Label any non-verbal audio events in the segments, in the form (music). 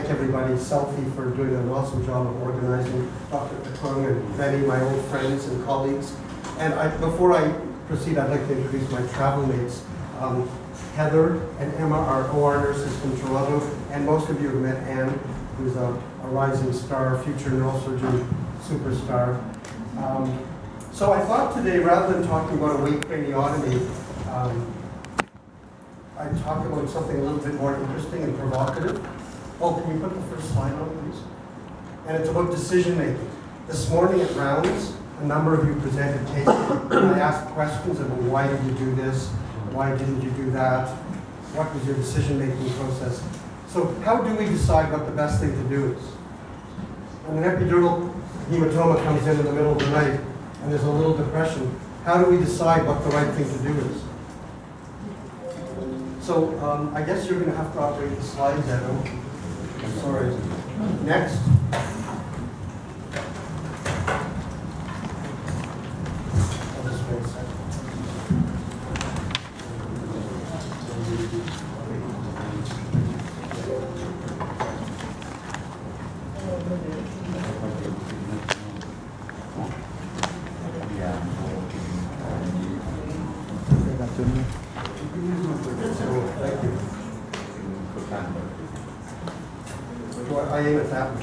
thank everybody, Selfie, for doing an awesome job of organizing, Dr. Kung and many my old friends and colleagues. And I, before I proceed, I'd like to introduce my travel mates. Um, Heather and Emma are OR nurses from Toronto, and most of you have met Anne, who's a, a rising star, future neurosurgeon superstar. Um, so I thought today, rather than talking about awake craniotomy, um, I'd talk about something a little bit more interesting and provocative. Oh, can you put the first slide on, please? And it's about decision making. This morning at rounds, a number of you presented cases, and I asked questions about why did you do this, why didn't you do that, what was your decision making process. So how do we decide what the best thing to do is? When an epidural hematoma comes in in the middle of the night and there's a little depression, how do we decide what the right thing to do is? So um, I guess you're going to have to operate the slides, Edo. Sorry. Next. I'll just wait a second. Thank you. Well, I aim at that one.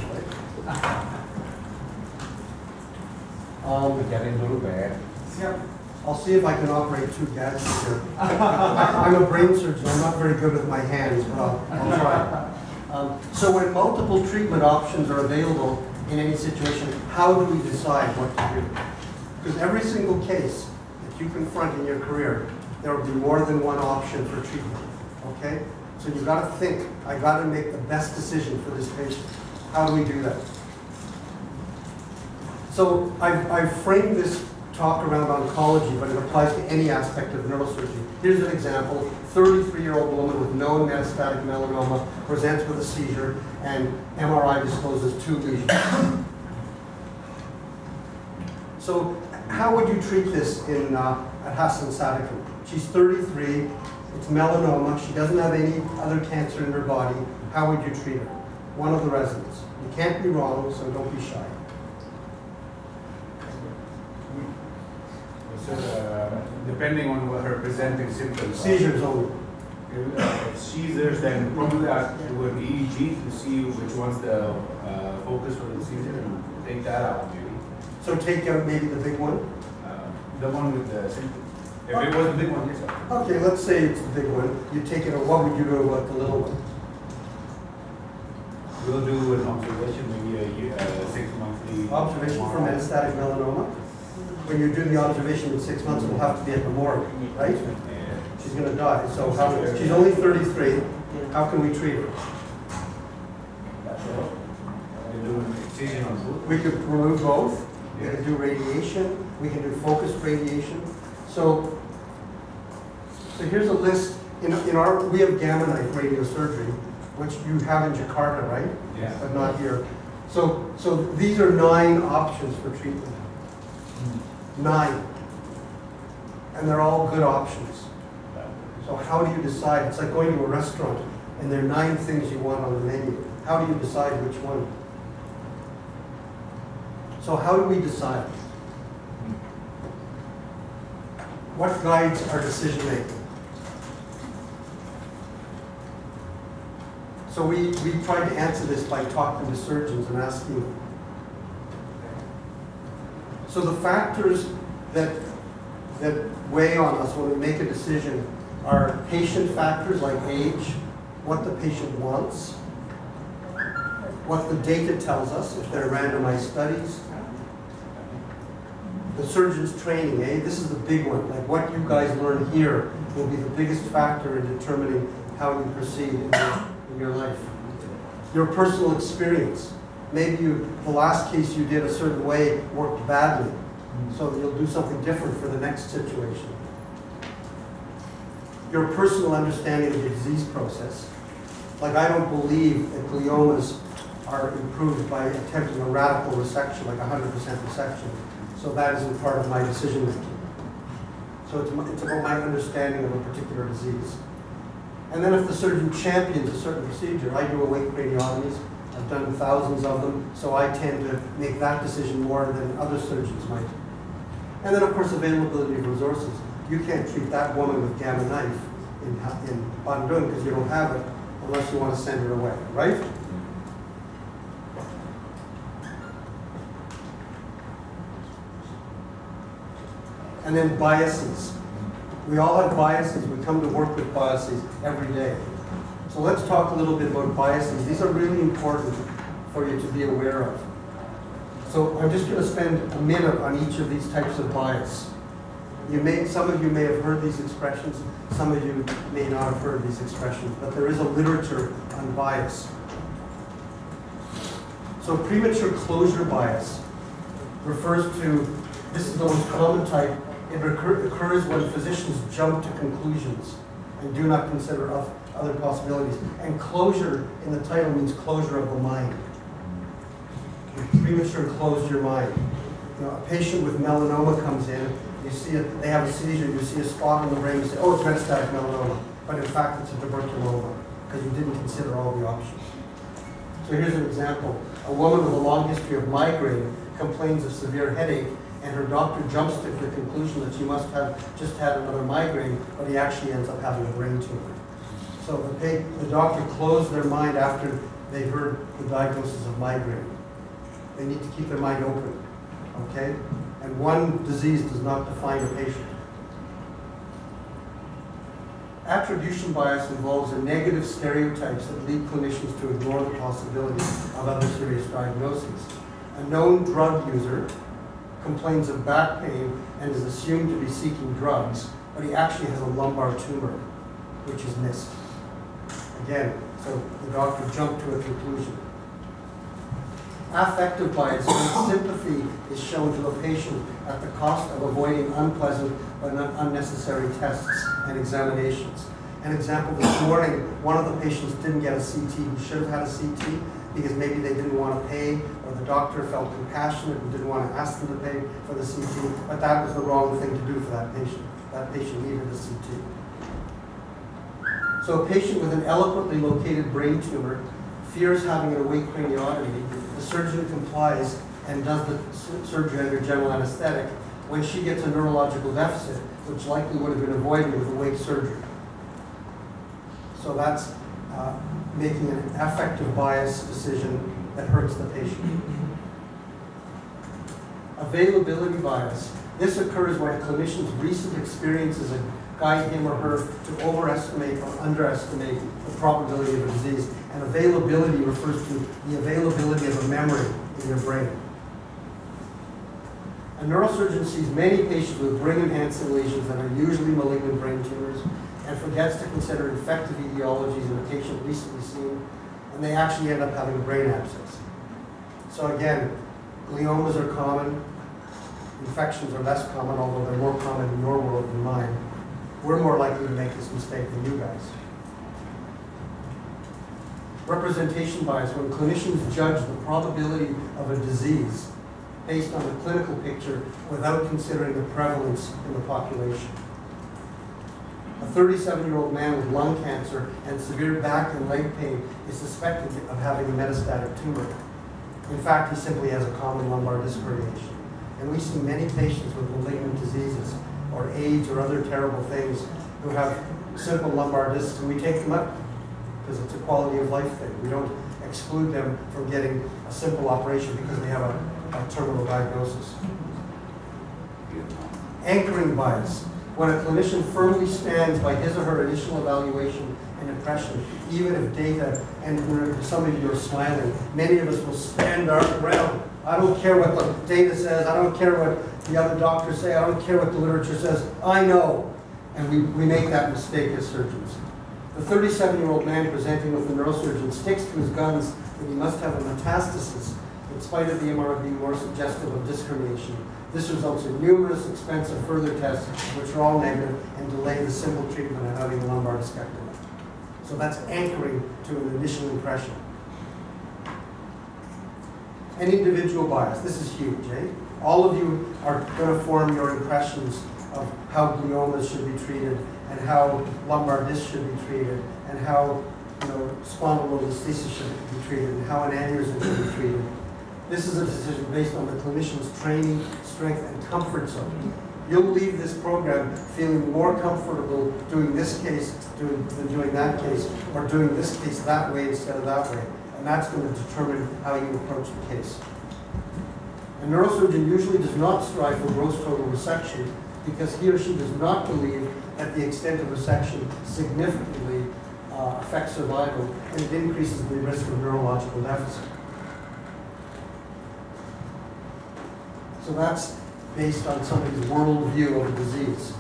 Um, getting a little bad. yeah, I'll see if I can operate two gadgets here. I'm a brain surgeon, I'm not very good with my hands, but I'll, I'll try. Um, So when multiple treatment options are available in any situation, how do we decide what to do? Because every single case that you confront in your career, there will be more than one option for treatment, okay? So you've got to think, I've got to make the best decision for this patient. How do we do that? So I've, I've framed this talk around oncology, but it applies to any aspect of neurosurgery. Here's an example. 33-year-old woman with known metastatic melanoma presents with a seizure, and MRI discloses two lesions. So how would you treat this in, uh, at Hasan Sadikin? She's 33, it's melanoma, she doesn't have any other cancer in her body. How would you treat her? One of the residents. You can't be wrong, so don't be shy. So, uh, depending on what her presenting symptoms. Seizures only. If uh, seizures, then probably I do an EEG to see which one's the uh, focus for the seizure and take that out maybe. So take out maybe the big one. Uh, The one with the symptom. If it was a big one, yes, sir. Okay, let's say it's the big one. You take it, or what would you do about the little one? We'll do an observation, maybe a year, uh, six monthly. Observation for metastatic melanoma. When you do the observation in six months, it'll have to be at the morgue, right? Yeah. She's gonna die, so how, she's only thirty-three, how can we treat her? We do an excision on both. We could remove both, we can do radiation, we can do focused radiation. So, so here's a list, in, in our, we have gamma knife radiosurgery, which you have in Jakarta, right? Yeah. But not here. So, so these are nine options for treatment. Nine. And they're all good options. So how do you decide? It's like going to a restaurant and there are nine things you want on the menu. How do you decide which one? So how do we decide? What guides our decision making? So we, we tried to answer this by talking to surgeons and asking them. So the factors that, that weigh on us when we make a decision are patient factors like age, what the patient wants, what the data tells us if they're randomized studies, the surgeon's training, eh? This is the big one. Like what you guys learn here will be the biggest factor in determining how you proceed in your, life. Your personal experience. Maybe you, the last case you did a certain way worked badly, mm-hmm. so you'll do something different for the next situation. Your personal understanding of the disease process. Like I don't believe that gliomas are improved by attempting a radical resection, like 100% resection. So that isn't part of my decision making. So it's, it's about my understanding of a particular disease. And then if the surgeon champions a certain procedure, I do awake craniotomies, I've done thousands of them, so I tend to make that decision more than other surgeons might. And then, of course, availability of resources. You can't treat that woman with gamma knife in, in Bandung because you don't have it unless you want to send her away, right? And then biases. We all have biases. We come to work with biases every day. So let's talk a little bit about biases. These are really important for you to be aware of. So I'm just going to spend a minute on each of these types of bias. You may, some of you may have heard these expressions, some of you may not have heard these expressions, but there is a literature on bias. So premature closure bias refers to, this is the most common type, it occur, occurs when physicians jump to conclusions and do not consider other possibilities. And closure in the title means closure of the mind. You Premature close your mind. You know, a patient with melanoma comes in, you see it, they have a seizure, you see a spot on the brain, you say, oh, it's metastatic melanoma. But in fact, it's a tuberculoma because you didn't consider all the options. So here's an example. A woman with a long history of migraine complains of severe headache and her doctor jumps to the conclusion that she must have just had another migraine, but he actually ends up having a brain tumor. So the, the doctor closed their mind after they heard the diagnosis of migraine. They need to keep their mind open, okay? And one disease does not define a patient. Attribution bias involves a negative stereotypes that lead clinicians to ignore the possibility of other serious diagnoses. A known drug user complains of back pain and is assumed to be seeking drugs, but he actually has a lumbar tumor, which is missed. Again, so the doctor jumped to a conclusion. Affective bias when (coughs) sympathy is shown to a patient at the cost of avoiding unpleasant but unnecessary tests and examinations. An example this morning, one of the patients didn't get a CT who should have had a CT because maybe they didn't want to pay or the doctor felt compassionate and didn't want to ask them to pay for the CT, but that was the wrong thing to do for that patient. That patient needed a CT. So a patient with an eloquently located brain tumor fears having an awake craniotomy. The surgeon complies and does the surgery under general anesthetic when she gets a neurological deficit, which likely would have been avoided with awake surgery. So that's uh, making an affective bias decision that hurts the patient. Availability bias. This occurs when a clinician's recent experiences guide him or her to overestimate or underestimate the probability of a disease. And availability refers to the availability of a memory in your brain. A neurosurgeon sees many patients with brain-enhancing lesions that are usually malignant brain tumors and forgets to consider infective etiologies in a patient recently seen, and they actually end up having a brain abscess. So again, gliomas are common, infections are less common, although they're more common in your world than mine. We're more likely to make this mistake than you guys. Representation bias, when clinicians judge the probability of a disease based on the clinical picture without considering the prevalence in the population. A 37-year-old man with lung cancer and severe back and leg pain is suspected of having a metastatic tumor. In fact, he simply has a common lumbar disc herniation. And we see many patients with malignant diseases or AIDS or other terrible things who have simple lumbar discs, and we take them up because it's a quality of life thing. We don't exclude them from getting a simple operation because they have a, a terminal diagnosis. Anchoring bias when a clinician firmly stands by his or her initial evaluation and impression, even if data, and some of you are smiling, many of us will stand our ground. I don't care what the data says, I don't care what the other doctors say, I don't care what the literature says, I know. And we, we make that mistake as surgeons. The 37-year-old man presenting with a neurosurgeon sticks to his guns that he must have a metastasis in spite of the MRI being more suggestive of disc herniation this results in numerous expensive further tests, which are all negative, and delay the simple treatment of having a lumbar discectomy. So that's anchoring to an initial impression. An individual bias. This is huge, eh? All of you are going to form your impressions of how gliomas should be treated and how lumbar disc should be treated and how, you know, spondylolisthesis should be treated, and how an aneurysm should be treated. This is a decision based on the clinician's training, strength, and comfort zone. You'll leave this program feeling more comfortable doing this case than doing that case, or doing this case that way instead of that way. And that's going to determine how you approach the case. A neurosurgeon usually does not strive for gross total resection because he or she does not believe that the extent of resection significantly uh, affects survival and it increases the risk of neurological deficit. So that's based on somebody's worldview of the disease.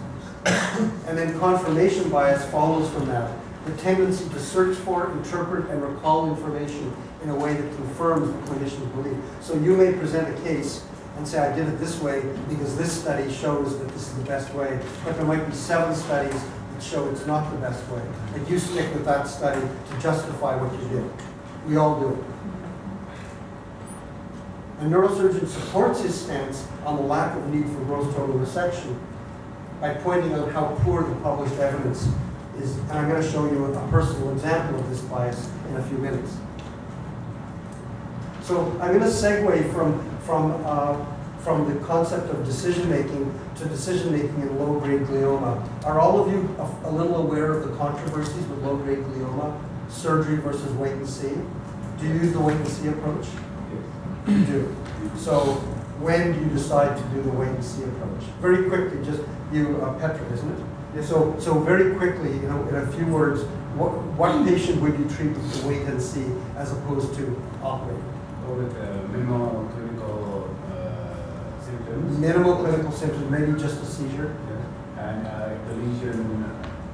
and then confirmation bias follows from that. The tendency to search for, interpret, and recall information in a way that confirms the clinician's belief. So you may present a case and say, I did it this way because this study shows that this is the best way. But there might be seven studies that show it's not the best way. And you stick with that study to justify what you did. We all do it. A neurosurgeon supports his stance on the lack of need for gross total resection by pointing out how poor the published evidence is. And I'm going to show you a personal example of this bias in a few minutes. So I'm going to segue from, from, uh, from the concept of decision making to decision making in low grade glioma. Are all of you a, a little aware of the controversies with low grade glioma? Surgery versus wait and see? Do you use the wait and see approach? Do. So when do you decide to do the wait and see approach? Very quickly, just you, uh, Petra, isn't it? Yeah, so, so very quickly, you know, in a few words, what, what patient would you treat with the wait and see as opposed to operate? Or with uh, minimal clinical uh, symptoms. Minimal clinical symptoms, maybe just a seizure. Yeah. And uh, if the lesion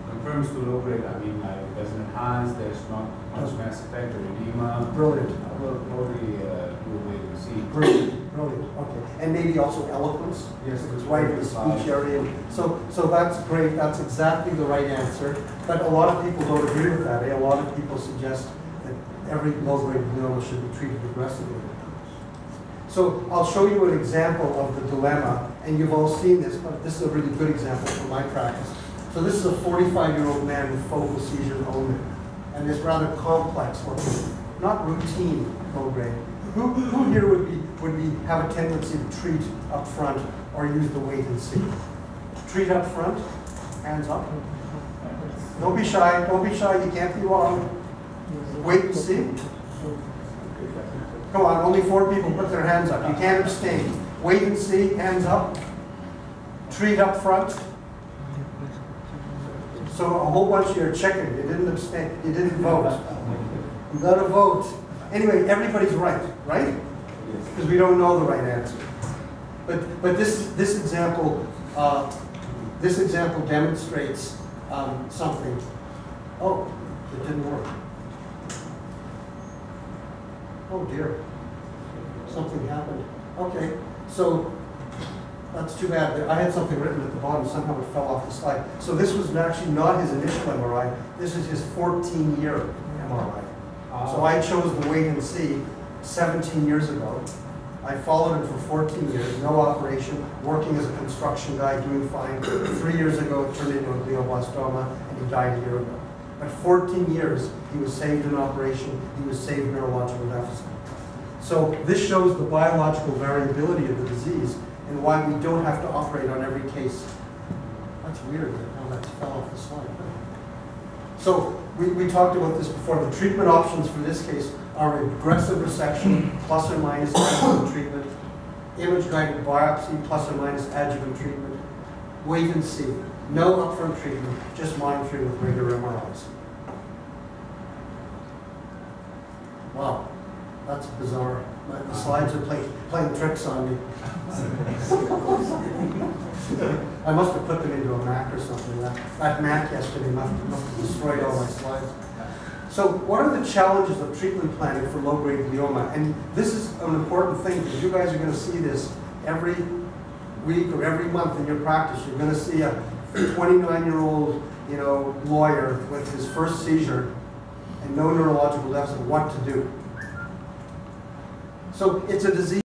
confirms to low grade, I mean, like, it doesn't enhance, there's not much mass effect or edema. Brilliant. I will probably uh, do a wait and see. Brilliant, brilliant, okay. And maybe also eloquence? Yes, it's right in the speech area. So, so that's great, that's exactly the right answer. But a lot of people don't agree with that, eh? A lot of people suggest that every low-grade glioma should be treated aggressively. So I'll show you an example of the dilemma, and you've all seen this, but this is a really good example from my practice. So this is a 45-year-old man with focal seizures only, and this rather complex looking, not routine low-grade. Who, who here would be, would be, have a tendency to treat up front or use the wait and see? Treat up front, hands up. Don't be shy, don't be shy, you can't be wrong. Wait and see. Come on, only four people put their hands up. You can't abstain. Wait and see, hands up. Treat up front. So a whole bunch of you are checking. You didn't abstain, you didn't vote. You gotta vote. Anyway, everybody's right, right? Because we don't know the right answer. But, but this, this example, uh, this example demonstrates um, something. Oh, it didn't work. Oh dear, something happened. Okay, so that's too bad. I had something written at the bottom, somehow it fell off the slide. So this was actually not his initial MRI, this is his 14-year MRI. So ah. I chose the wait and see 17 years ago. I followed him for 14 years, no operation, working as a construction guy, doing fine. Three years ago, it turned into a glioblastoma, and he died a year ago. But 14 years, he was saved in operation, he was saved neurological deficit. So this shows the biological variability of the disease and why we don't have to operate on every case. That's weird, that how that fell off the slide. So we, we talked about this before. The treatment options for this case are aggressive resection plus or minus adjuvant treatment, image-guided biopsy plus or minus adjuvant treatment, wait and see. No upfront treatment, just monitoring with regular MRIs. Wow, that's bizarre. My- The slides are playing, playing tricks on me. I must have put them into a Mac or something. That, that Mac yesterday must, must have destroyed all my slides. So what are the challenges of treatment planning for low-grade glioma? And this is an important thing because you guys are going to see this every week or every month in your practice. You're going to see a 29-year-old, you know, lawyer with his first seizure and no neurological deficit, what to do. So it's a disease.